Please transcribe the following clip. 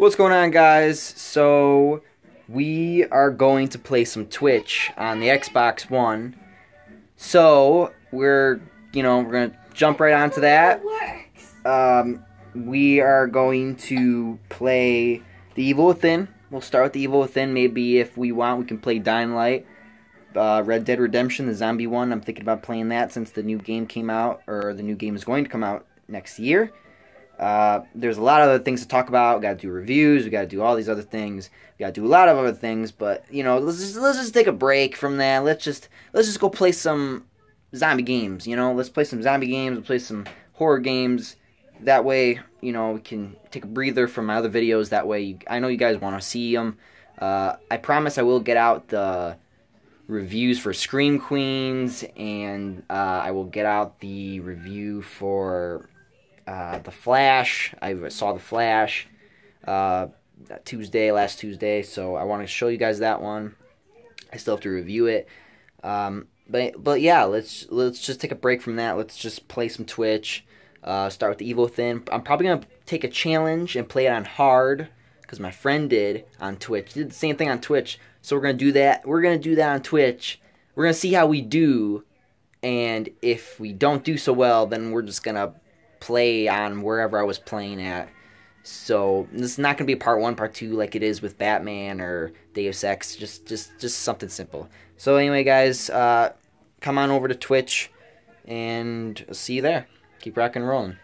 What's going on, guys? So, we are going to play some Twitch on the Xbox One. So, we're, you know, we're going to jump right onto that. Um, we are going to play The Evil Within. We'll start with The Evil Within. Maybe if we want, we can play Dying Light. Uh, Red Dead Redemption, the zombie one. I'm thinking about playing that since the new game came out, or the new game is going to come out next year. Uh, there's a lot of other things to talk about. We got to do reviews. We got to do all these other things. We got to do a lot of other things. But you know, let's just let's just take a break from that. Let's just let's just go play some zombie games. You know, let's play some zombie games. We'll play some horror games. That way, you know, we can take a breather from my other videos. That way, you, I know you guys want to see them. Uh, I promise I will get out the reviews for Scream Queens, and uh, I will get out the review for uh, The Flash. I saw The Flash uh, Tuesday, last Tuesday, so I want to show you guys that one. I still have to review it. Um, but but yeah, let's let's just take a break from that. Let's just play some Twitch. Uh, start with the Evil Within. I'm probably gonna take a challenge and play it on hard because my friend did on Twitch. Did the same thing on Twitch. So we're gonna do that. We're gonna do that on Twitch. We're gonna see how we do, and if we don't do so well, then we're just gonna play on wherever I was playing at. So this is not gonna be part one, part two, like it is with Batman or Deus Ex. Just, just, just something simple. So anyway, guys, uh, come on over to Twitch, and see you there. Keep rocking and rolling.